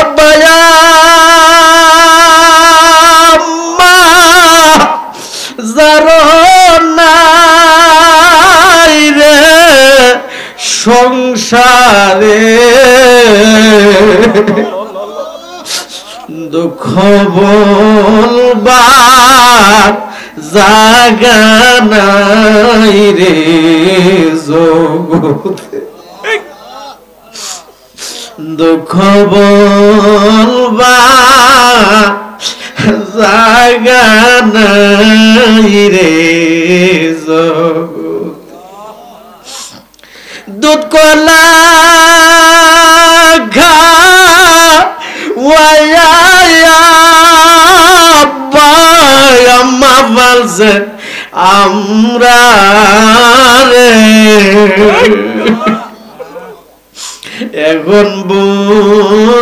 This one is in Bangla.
আব্বায়া আম্মা যারো রে সংসারে। দুঃখ বলবার জাগা নাই রে জগতে। দুঃখ বলবা রে দুধ কলা ঘা আম্মা বলছে আমরা রে। এখন বুঝ